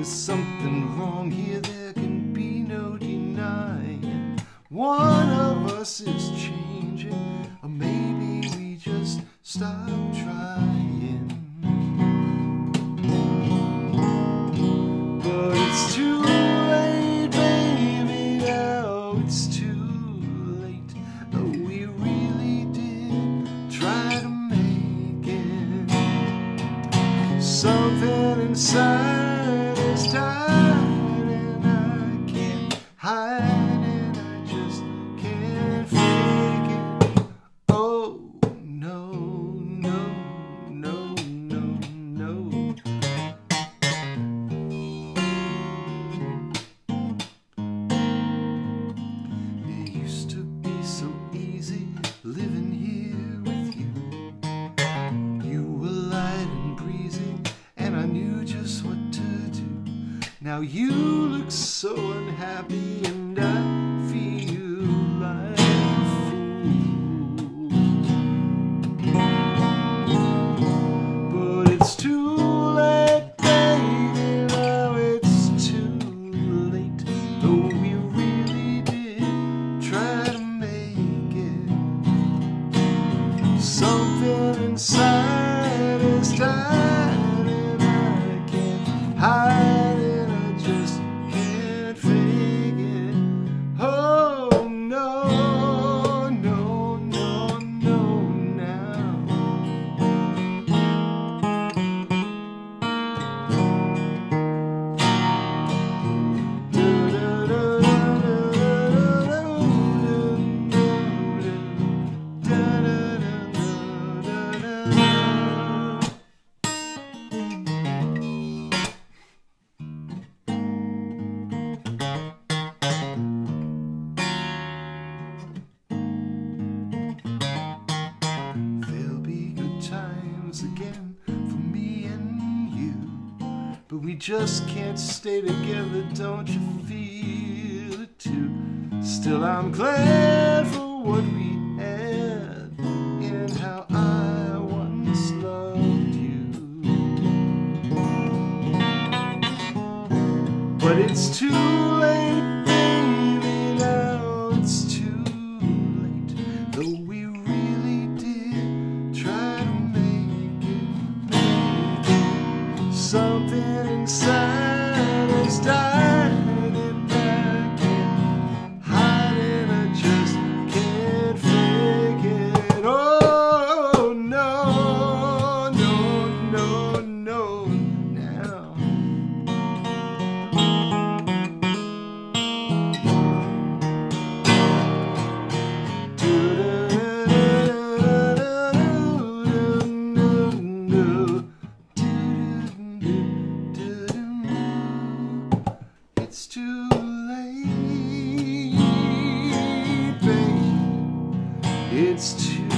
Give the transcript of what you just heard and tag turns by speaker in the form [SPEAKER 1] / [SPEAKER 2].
[SPEAKER 1] There's something wrong here, there can be no denying. One of us is changing, or maybe we just stop trying. But it's too late, baby, now it's too late. Oh, we really did try to make it. Something inside is Now you look so unhappy, and I feel like a fool. But it's too late, baby. Now it's too late. Though we really did try to make it. Something inside is died, and I can't hide times again for me and you. But we just can't stay together, don't you feel it too? Still, I'm glad for what we had and how I once loved you. But it's too late, baby, now it's too late. Though inside us died, It's too